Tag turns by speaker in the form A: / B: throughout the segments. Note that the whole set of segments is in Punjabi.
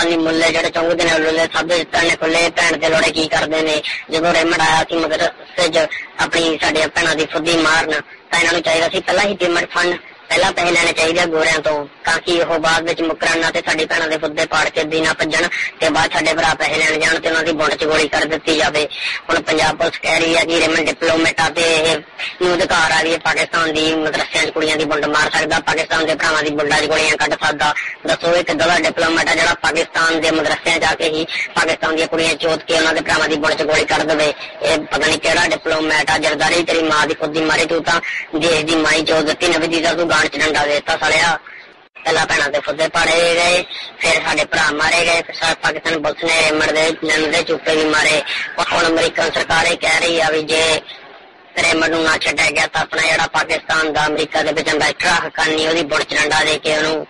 A: ਪਾਕਿਸਤਾਨੀ ਮੁੱਲੇ ਜਿਹੜੇ ਚੌਂਕਦੇ ਨੇ ਲੁੱਲੇ ਸਭ ਦੇ ਨੇ ਖੁੱਲੇ ਭੈਣ ਦੇ ਲੋੜੇ ਕੀ ਕਰਦੇ ਨੇ? ਜਦੋਂ ਰੇਮੰਡ ਆਇਆ ਸੀ ਮਦਰਸੇ 'ਚ ਆਪਣੀ ਸਾਡੇ ਭੈਣਾਂ ਦੀ ਫੁੱਦੀ ਮਾਰਨ, ਤਾਂ ਇਹਨਾਂ ਨੂੰ ਚਾਹੀਦਾ ਸੀ ਪਹਿਲਾਂ ਹੀ ਪੇਮੈਂਟ ਫੰਡ, ਪਹਿਲਾਂ ਪੈਸੇ ਲੈਣੇ ਚਾਹੀਦੇ ਗੋਰਿਆਂ ਤੋਂ, ਤਾਂ ਕਿ ਉਹ ਬਾਅਦ ਵਿੱਚ ਮੁਕਰਨ ਨਾ ਤੇ ਸਾਡੀ ਭੈਣਾਂ ਦੇ ਫੁੱਦੇ ਪਾੜ ਕੇ ਦੀਨਾ ਭੱਜਣ, ਤੇ ਬਾਅਦ ਸਾਡੇ ਭਰਾ ਪੈਸੇ ਲੈਣ ਜਾਣ ਤੇ ਉਹਨਾਂ ਦੀ ਬੁੰਡ 'ਚ ਗੋਲੀ ਕਰ ਦਿੱਤੀ ਜਾਵੇ। ਹੁਣ ਪੰਜਾਬ ਪੁਲਿਸ ਕਹਿ ਰਹੀ ਹੈ ਕਿ ਰੇਮਨ ਡਿਪਲੋਮੇਟਾ ਤੇ ਇਹ ਨੂੰ ਅਧਿਕਾਰ ਆ ਵੀ ਪਾਕਿਸਤਾਨ ਦੀ ਮਦਰਸਿਆਂ 'ਚ ਕੁੜੀਆਂ ਦੀ ਬੁੰਡ ਮਾਰ ਸਕਦਾ, ਪਾਕਿਸਤਾਨ ਦੇ ਭਰਾਵਾਂ ਦੀ ਬੁੰਡਾਂ 'ਚ ਗੋਲੀਆਂ ਕੱਢ ਸਕਦਾ। ਦੱਸੋ, ਇਹ ਕਿੱਦਾਂ ਦਾ ਡਿਪਲੋਮੈਟ ਆ ਜਿਹੜਾ ਪਾਕਿਸਤਾਨ ਦੇ ਮਦਰਸਿਆਂ 'ਚ ਆ ਕੇ ਹੀ ਪਾਕਿਸਤਾਨ ਦੀਆਂ ਕੁੜੀਆਂ ਚੋਦ ਕੇ ਉਹਨਾਂ ਦੇ ਭਰਾਵਾਂ ਦੀ ਬੁੰਡ 'ਚ ਗੋਲੀ ਕਰ ਦੇਵੇ? ਇਹ ਪਤਾ ਨਹੀਂ ਕਿਹੜਾ ਡਿਪਲੋਮੇਟ ਆ ਜਰਦਾਰੀ ਤੇਰੀ ਮਾਂ ਦੀ ਖੁਦ ਦੀ ਮਾਰੀ, ਤੂੰ ਤਾਂ ਦੇਸ਼ ਦੀ ਮਾਈ ਚੋਦ ਦਿੱਤੀ, ਨਵੀਂ ਦੀ ਤਾਂ ਤੂੰ ਗਾਣ 'ਚ ਡੰਡਾ ਦੇਤਾ ਸਾਲਿਆ। ਪਹਿਲਾਂ ਭੈਣਾਂ ਦੇ ਫੁੱਦੇ ਪਾੜੇ ਗਏ, ਫਿਰ ਸਾਡੇ ਭਰਾ ਮਾਰੇ ਗਏ, ਫਿਰ ਸਾਡੇ ਪਾਕਿਸਤਾਨ ਪੁਲਿਸ ਨੇ ਮਰਦੇ ਦੇ ਦੇ ਚੁੱਪੇ ਵੀ ਮਾਰੇ। ਹੁਣ ਅਮਰੀਕਨ ਸਰਕਾਰ ਇਹ ਕਹਿ ਰਹੀ ਆ ਵੀ ਜੇ ਰੇਮੜ ਨੂੰ ਨਾ ਛੱਡਿਆ ਗਿਆ ਤਾਂ ਆਪਣਾ ਜਿਹੜਾ ਪਾਕਿਸਤਾਨ ਦਾ, ਅਮਰੀਕਾ ਦੇ ਵਿੱਚ ਅੰਬੈਸਡਰ ਹਕਾਨੀ ਉਹਦੀ ਬੁੜ ਚਰੰਡਾ ਦੇ ਕੇ ਉਹਨੂੰ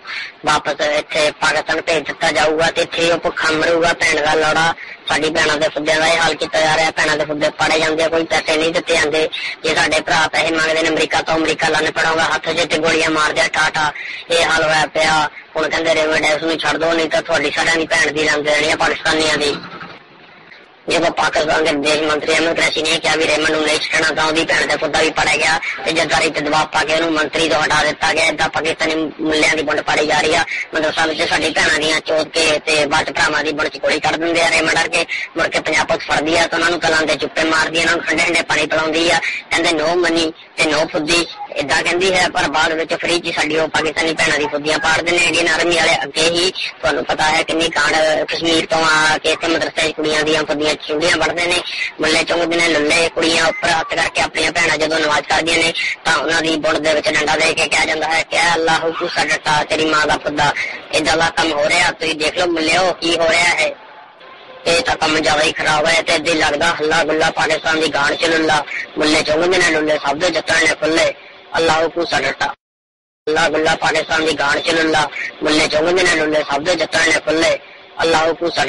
A: ਵਾਪਸ ਇੱਥੇ ਪਾਕਿਸਤਾਨ ਭੇਜ ਦਿੱਤਾ ਜਾਊਗਾ ਤੇ ਇੱਥੇ ਉਹ ਭੁੱਖਾ ਮਰੂਗਾ, ਭੈਣ ਦਾ ਲੋੜਾ, ਸਾਡੀ ਭੈਣਾਂ ਦੇ ਫੁੱਦਿਆਂ ਦਾ ਇਹ ਹਾਲ ਕੀਤਾ ਜਾ ਰਿਹਾ, ਭੈਣਾਂ ਦੇ ਫੁੱਦੇ ਪਾੜੇ ਜਾਂਦੇ ਕੋਈ ਪੈਸੇ ਨਹੀਂ ਦਿੱਤੇ ਜਾਂਦੇ। ਜੇ ਸਾਡੇ ਭਰਾ ਪੈਸੇ ਮੰਗਦੇ ਨੇ ਅਮਰੀਕਾ ਤੋਂ, ਅਮਰੀਕਾ ਲਾਣੇ ਪੜਾਉਂਗਾ, ਹੱਥ 'ਚ ਤੇ ਗੋਲੀਆਂ ਮਾਰਦੇ ਆ ਟਾਟਾ, ਇਹ ਹਾਲ ਹੋਇਆ ਪਿਆ। ਹੁਣ ਕਹਿੰਦੇ ਰੇਮੰਡ ਇਸ ਨੂੰ ਛੱਡ ਦੋ, ਨਹੀਂ ਤਾਂ ਤੁਹਾਡੀ ਸਾਰਿਆਂ ਦੀ ਭੈਣ ਦੀ ਲੰਘ ਦੇਣੀ ਆ, ਪਾਕਿਸਤਾਨੀਆਂ ਦੀ। ਜਦੋਂ ਪਾਕਿਸਤਾਨ ਦੇ ਵਿਦੇਸ਼ ਮੰਤਰੀ ਅਮਿਤ ਕ੍ਰੈਸ਼ੀ ਨੇ ਕਿਹਾ ਵੀ ਰੇਮਨ ਨੂੰ ਨਹੀਂ ਛੱਡਣਾ, ਤਾਂ ਉਹਦੀ ਭੈਣ ਦੇ ਪੁੱਤਾ ਵੀ ਪੜਿਆ ਗਿਆ ਤੇ ਜਰਦਾਰੀ ਤੇ ਦਬਾਅ ਪਾ ਕੇ ਉਹਨੂੰ ਮੰਤਰੀ ਤੋਂ ਹਟਾ ਦਿੱਤਾ ਗਿਆ। ਇਦਾਂ ਪਾਕਿਸਤਾਨੀ ਮੁੱਲਿਆਂ ਦੀ ਬੁੰਡ ਪਾੜੀ ਜਾ ਰਹੀ ਆ। ਮਦਰਸਾ ਵਿੱਚ ਸਾਡੀ ਭੈਣਾਂ ਦੀਆਂ ਚੋਦ ਕੇ ਤੇ ਬਾਟ ਭਰਾਵਾਂ ਦੀ ਬੁੰਡ ਚ ਗੋਲੀ ਕੱਢ ਦਿੰਦੇ ਆ ਰੇਮਨ ਡਰ ਕੇ। ਮੁੜ ਕੇ ਪੰਜਾਬ ਪੁਲਿਸ ਫੜਦੀ ਆ ਤਾਂ ਉਹਨਾਂ ਨੂੰ ਕਲਾਂ ਦੇ ਚੁੱਪੇ ਮਾਰਦੀ ਆ, ਉਹਨਾਂ ਨੂੰ ਠੰਡੇ ਠੰਡੇ ਪਾਣੀ ਪਿਲਾਉਂਦੀ ਆ। ਕਹਿੰਦੇ, ਨੋ ਮਨੀ ਤੇ ਨੋ ਫੁੱਦੀ। ਇਦਾਂ ਕਹਿੰਦੀ ਹੈ, ਪਰ ਬਾਅਦ ਵਿੱਚ ਫਰੀ ਚ ਸਾਡੀ ਉਹ ਪਾਕਿਸਤਾਨੀ ਭੈਣਾਂ ਦੀ ਫੁੱਦੀਆਂ ਪਾੜਦੇ ਨੇ ਇੰਡੀਅਨ ਆਰਮੀ ਵਾਲੇ ਅੱਗੇ ਹੀ ਤੁਹਾਨੂੰ ਪਤਾ ਹੈ ਕਿੰਨੀ ਕਾਂਡ, ਕਸ਼ਮੀਰ ਤੋਂ ਆ ਕੇ ਇੱਥੇ ਮਦਰਸੇ ਕੁੜੀਆਂ ਦੀਆਂ ਫੁੱਦੀਆਂ ਚੁੰਡੀਆਂ ਵੜਦੇ ਨੇ। ਮੁੱਲੇ ਚੁੰਗਦੇ ਨੇ, ਲੁੱਲੇ ਕੁੜੀਆਂ ਉੱਪਰ ਹੱਥ ਕਰਕੇ ਆਪਣੀਆਂ ਭੈਣਾਂ ਜਦੋਂ ਨਵਾਜ਼ ਕਰਦੀਆਂ ਨੇ, ਤਾਂ ਉਹਨਾਂ ਦੀ ਬੁੜ ਦੇ ਵਿੱਚ ਡੰਡਾ ਦੇ ਕੇ ਕਿਹਾ ਜਾਂਦਾ ਹੈ ਕਿ ਅੱਲਾਹੁ ਕੂ ਸੱਡਤਾ ਤੇਰੀ ਮਾਂ ਦਾ ਫੁੱਦਾ ਇਦਾਂ ਦਾ ਕੰਮ ਹੋ ਰਿਹਾ। ਤੁਸੀਂ ਦੇਖ ਲਓ ਮੁੱਲਿਓ ਕੀ ਹੋ ਰਿਹਾ ਹੈ। ਇਹ ਤਾਂ ਕੰਮ ਜ਼ਿਆਦਾ ਹੀ ਖਰਾਬ ਹੈ ਤੇ ਦਿਲ ਲੱਗਦਾ, ਹੱਲਾ ਗੁੱਲਾ ਪਾਕਿਸਤਾਨ ਦੀ ਗਾਣ ਚ ਲੁੱਲਾ। ਮੁੱਲੇ ਚੁੰਗਦੇ ਨੇ, ਲੁੱਲੇ ਸਭ ਦੇ ਜੱਟਾਂ ਨੇ ਖੁੱਲੇ। ਅੱਲਾਹੁ ਕੂ ਸੱਡਤਾ ਅੱਲਾ ਗੁੱਲਾ ਪਾਕਿਸਤਾਨ ਦੀ ਗਾਣ ਚ ਲੁੱਲਾ ਮੁੱਲੇ ਚੁੰਗਦੇ ਨੇ ਲੁੱਲੇ ਸਭ ਦੇ ਜੱਟਾਂ ਨੇ ਖੁੱਲੇ ਅੱਲਾਹੁ ਕੂ ਸੱਡ